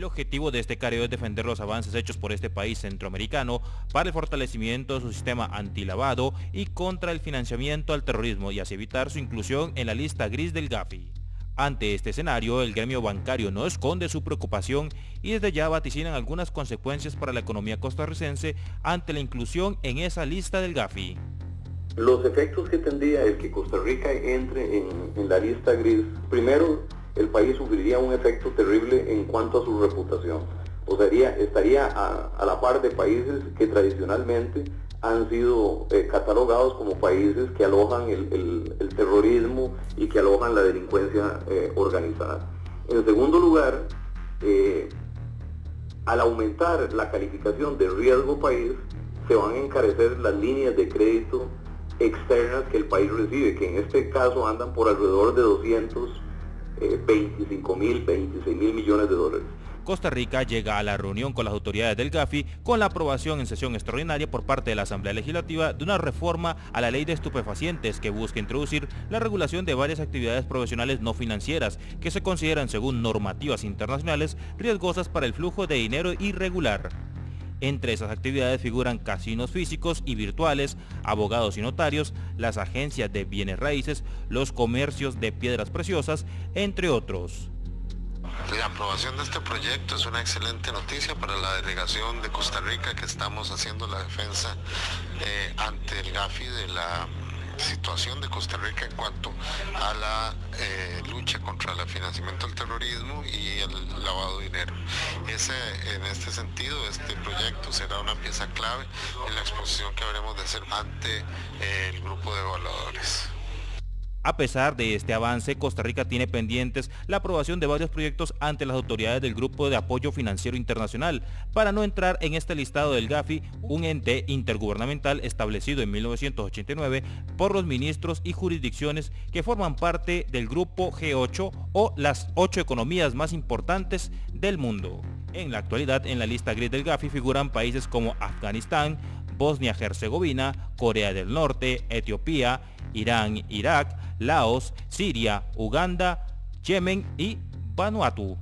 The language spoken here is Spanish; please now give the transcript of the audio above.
El objetivo de este careo es defender los avances hechos por este país centroamericano para el fortalecimiento de su sistema antilavado y contra el financiamiento al terrorismo y así evitar su inclusión en la lista gris del GAFI. Ante este escenario, el gremio bancario no esconde su preocupación y desde ya vaticinan algunas consecuencias para la economía costarricense ante la inclusión en esa lista del GAFI. Los efectos que tendría el que Costa Rica entre en, la lista gris, primero, el país sufriría un efecto terrible en cuanto a su reputación. O sea, estaría a la par de países que tradicionalmente han sido eh, catalogados como países que alojan el, terrorismo y que alojan la delincuencia eh, organizada. En segundo lugar, eh, al aumentar la calificación de riesgo país, se van a encarecer las líneas de crédito externas que el país recibe, que en este caso andan por alrededor de 225 mil, 26 mil millones de dólares. Costa Rica llega a la reunión con las autoridades del GAFI con la aprobación en sesión extraordinaria por parte de la Asamblea Legislativa de una reforma a la ley de estupefacientes que busca introducir la regulación de varias actividades profesionales no financieras que se consideran según normativas internacionales riesgosas para el flujo de dinero irregular. Entre esas actividades figuran casinos físicos y virtuales, abogados y notarios, las agencias de bienes raíces, los comercios de piedras preciosas, entre otros. La aprobación de este proyecto es una excelente noticia para la delegación de Costa Rica que estamos haciendo la defensa eh, ante el GAFI de la situación de Costa Rica en cuanto a la eh, lucha contra el financiamiento del terrorismo y el lavado de dinero. En este sentido, este proyecto será una pieza clave en la exposición que habremos de hacer ante eh, el grupo de evaluadores. A pesar de este avance, Costa Rica tiene pendientes la aprobación de varios proyectos ante las autoridades del Grupo de Apoyo Financiero Internacional para no entrar en este listado del GAFI, un ente intergubernamental establecido en 1989 por los ministros y jurisdicciones que forman parte del Grupo G8 o las ocho economías más importantes del mundo. En la actualidad, en la lista gris del GAFI figuran países como Afganistán, Bosnia-Herzegovina, Corea del Norte, Etiopía, Irán, Irak, Laos, Siria, Uganda, Yemen y Vanuatu.